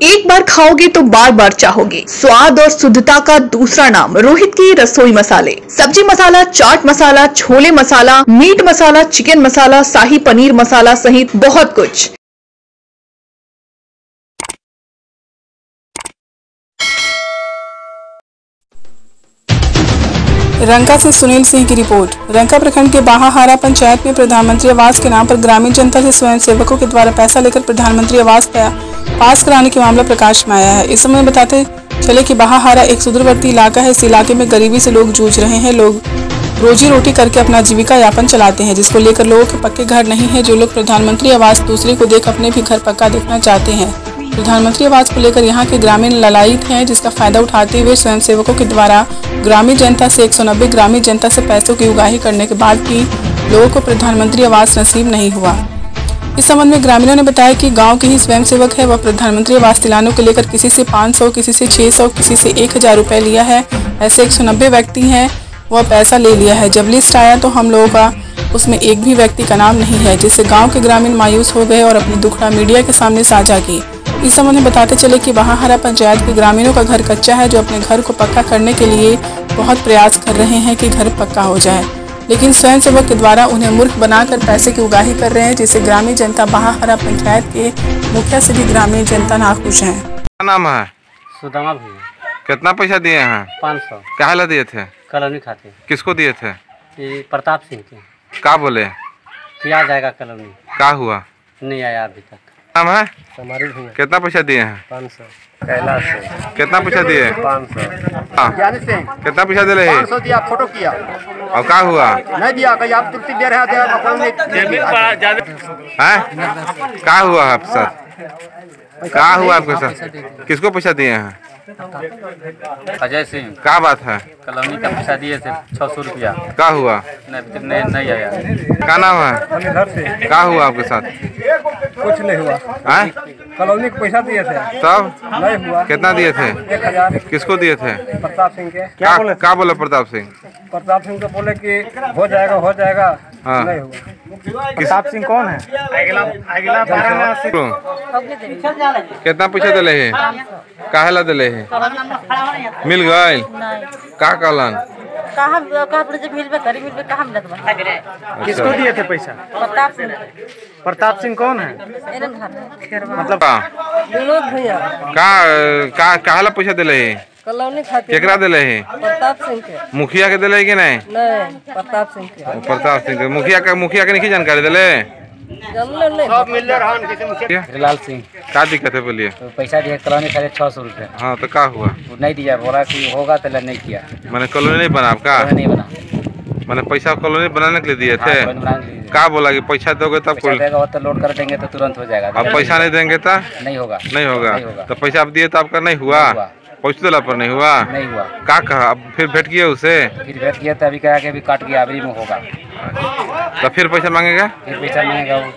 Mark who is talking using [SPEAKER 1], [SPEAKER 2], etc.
[SPEAKER 1] एक बार खाओगे तो बार बार चाहोगे। स्वाद और शुद्धता का दूसरा नाम, रोहित की रसोई मसाले। सब्ज़ी मसाला, चाट मसाला, छोले मसाला, मीट मसाला, चिकन मसाला, शाही पनीर मसाला सहित बहुत कुछ।
[SPEAKER 2] रंका से सुनील सिंह की रिपोर्ट। रंका प्रखंड के बाहाहारा पंचायत में प्रधानमंत्री आवास के नाम पर ग्रामीण जनता से स्वयं सेवकों के द्वारा पैसा लेकर प्रधानमंत्री आवास पास कराने का मामला प्रकाश में आया है। इस समय बताते चले कि बाहाहारा एक सुदूरवर्ती इलाका है। इस इलाके में गरीबी से लोग जूझ रहे हैं। लोग रोजी रोटी करके अपना जीविका यापन चलाते हैं, जिसको लेकर लोगों के पक्के घर नहीं है। जो लोग प्रधानमंत्री आवास दूसरे को देख अपने भी घर पक्का देखना चाहते हैं। प्रधानमंत्री आवास को लेकर यहाँ के ग्रामीण ललायित हैं, जिसका फ़ायदा उठाते हुए स्वयंसेवकों के द्वारा ग्रामीण जनता से 190 ग्रामीण जनता से पैसों की उगाही करने के बाद भी लोगों को प्रधानमंत्री आवास नसीब नहीं हुआ। इस संबंध में ग्रामीणों ने बताया कि गाँव के ही स्वयंसेवक है वह प्रधानमंत्री आवास दिलाने को लेकर किसी से 500, किसी से 600, किसी से एक हज़ार रुपये लिया है। ऐसे 190 व्यक्ति हैं वह पैसा ले लिया है। जब लिस्ट आया तो हम लोगों का उसमें एक भी व्यक्ति का नाम नहीं है जिससे गाँव के ग्रामीण मायूस हो गए और अपनी दुखड़ा मीडिया के सामने साझा की। इस संबंध में बताते चले कि हरा पंचायत के ग्रामीणों का घर कच्चा है जो अपने घर को पक्का करने के लिए बहुत प्रयास कर रहे हैं कि घर पक्का हो जाए। लेकिन स्वयं सेवक के द्वारा उन्हें मूर्ख बनाकर पैसे की उगाही कर रहे हैं जिससे ग्रामीण जनता हरा पंचायत के मुखिया से भी ग्रामीण जनता नाखुश है।
[SPEAKER 3] क्या नाम है?
[SPEAKER 4] सुदामा भैया।
[SPEAKER 3] कितना पैसा दिए हैं?
[SPEAKER 4] पाँच सौ।
[SPEAKER 3] क्या ला दिए थे?
[SPEAKER 4] कलोनी खाते।
[SPEAKER 3] किसको दिए थे?
[SPEAKER 4] प्रताप सिंह के।
[SPEAKER 3] क्या बोले?
[SPEAKER 4] क्या जाएगा कलोनी।
[SPEAKER 3] क्या हुआ?
[SPEAKER 4] नहीं आया अभी तक।
[SPEAKER 3] नाम है? कितना पैसा दिए हैं?
[SPEAKER 4] पाँच सौ। कैलाश।
[SPEAKER 3] कितना पैसा दिए?
[SPEAKER 4] पाँच सौ।
[SPEAKER 3] हाँ, कितना पैसा दे रहे
[SPEAKER 5] सौ दिया फ़ोटो किया।
[SPEAKER 3] और क्या हुआ?
[SPEAKER 5] नहीं दिया कहीं आप तुलसी दे रहे
[SPEAKER 3] है? क्या हुआ आपके साथ क्या हुआ आपके साथ किसको पैसा दिए हैं?
[SPEAKER 4] अजय सिंह।
[SPEAKER 3] क्या बात है?
[SPEAKER 4] कलोनी का पैसा दिए थे छः सौ रुपया।
[SPEAKER 3] क्या हुआ?
[SPEAKER 4] नहीं नहीं नहीं आया।
[SPEAKER 3] क्या नाम है? क्या हुआ आपके साथ?
[SPEAKER 5] कुछ नहीं हुआ।
[SPEAKER 3] है?
[SPEAKER 5] कॉलोनी को पैसा दिए थे।
[SPEAKER 3] तब?
[SPEAKER 5] नहीं हुआ।
[SPEAKER 3] कितना दिए थे?
[SPEAKER 5] एक हज़ार।
[SPEAKER 3] किसको दिए थे?
[SPEAKER 5] प्रताप सिंह के।
[SPEAKER 3] क्या बोले? क्या बोले प्रताप सिंह?
[SPEAKER 5] प्रताप सिंह को बोले कि हो जाएगा हो जाएगा।
[SPEAKER 3] हाँ।
[SPEAKER 5] नहीं हुआ।
[SPEAKER 3] प्रताप
[SPEAKER 5] सिंह कौन है?
[SPEAKER 3] कितना पैसा दिले है? काहे ला दिले है? मिल गए का कहलन?
[SPEAKER 6] कहाँ कहाँ पर जब मिलबे करी मिलबे कहाँ मिलत बा?
[SPEAKER 5] किसको दिए थे पैसा?
[SPEAKER 6] प्रताप सिंह।
[SPEAKER 5] प्रताप सिंह कौन है?
[SPEAKER 6] में
[SPEAKER 3] मतलब
[SPEAKER 6] विनोद भैया।
[SPEAKER 3] का का काहे ला पैसा दिले है?
[SPEAKER 6] कॉलोनी खातिर।
[SPEAKER 3] केकरा दिले है?
[SPEAKER 6] प्रताप सिंह के।
[SPEAKER 3] मुखिया के दिले है कि नहीं?
[SPEAKER 6] नहीं प्रताप सिंह के।
[SPEAKER 3] प्रताप सिंह के। मुखिया का मुखिया के नहीं जानकारी दिले?
[SPEAKER 6] जानले
[SPEAKER 4] हिलाल सिंह।
[SPEAKER 3] क्या दिक्कत है बोलिए?
[SPEAKER 4] तो पैसा दिया कलोनी खाते छः सौ रुपये
[SPEAKER 3] हाँ तो क्या हुआ?
[SPEAKER 4] नहीं दिया बोला कि होगा तो नहीं किया।
[SPEAKER 3] मैंने कॉलोनी नहीं बना आपका
[SPEAKER 4] नहीं बना।
[SPEAKER 3] मैंने पैसा कॉलोनी बनाने के लिए दिए थे।
[SPEAKER 4] हाँ, के
[SPEAKER 3] क्या बोला कि पैसा दोगे तब कुल
[SPEAKER 4] तो लोड कर देंगे तो तुरंत हो जाएगा।
[SPEAKER 3] अब पैसा नहीं देंगे तो? नहीं होगा।
[SPEAKER 4] नहीं होगा।
[SPEAKER 3] तो पैसा आप दिए तो आपका नहीं हुआ?
[SPEAKER 4] नहीं हुआ।
[SPEAKER 3] पैसा दिला पर नहीं हुआ?
[SPEAKER 4] नहीं हुआ।
[SPEAKER 3] का कहा? अब फिर भेंट किए उसे?
[SPEAKER 4] फिर भेट किया तो अभी कहा कि अभी काट गया अभी में होगा।
[SPEAKER 3] तो फिर पैसा मांगेगा?
[SPEAKER 4] फिर पैसा मांगेगा वो।